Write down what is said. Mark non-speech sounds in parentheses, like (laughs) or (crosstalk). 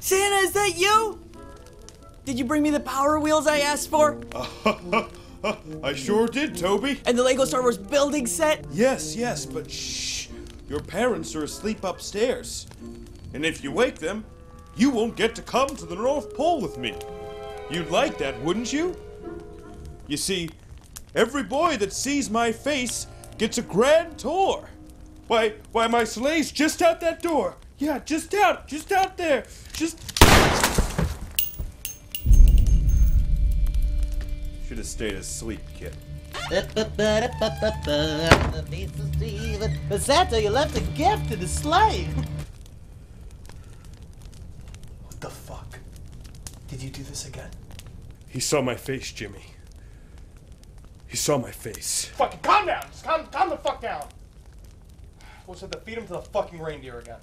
Santa, is that you? Did you bring me the Power Wheels I asked for? (laughs) I sure did, Toby. And the Lego Star Wars building set? Yes, yes, but shh. Your parents are asleep upstairs. And if you wake them, you won't get to come to the North Pole with me. You'd like that, wouldn't you? You see, every boy that sees my face gets a grand tour. Why, why, my sleigh's just out that door. Yeah, just out, just out there. Just. Should have stayed asleep, kid. But Santa, you left a gift in the sleigh. What the fuck? Did you do this again? He saw my face, Jimmy. He saw my face. Fucking calm down! Just calm, calm the fuck down! We'll have to feed him to the fucking reindeer again.